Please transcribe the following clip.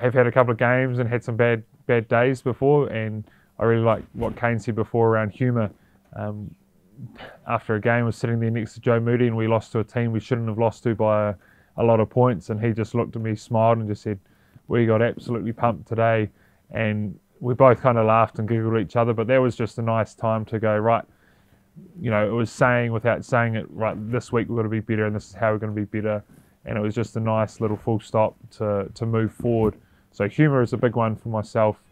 have had a couple of games and had some bad bad days before, and I really like what Kane said before around humour. Um, after a game, was sitting there next to Joe Moody, and we lost to a team we shouldn't have lost to by a, a lot of points, and he just looked at me, smiled, and just said, "We got absolutely pumped today," and we both kind of laughed and giggled at each other. But that was just a nice time to go right. You know, it was saying without saying it. Right, this week we're going to be better, and this is how we're going to be better. And it was just a nice little full stop to to move forward. So humour is a big one for myself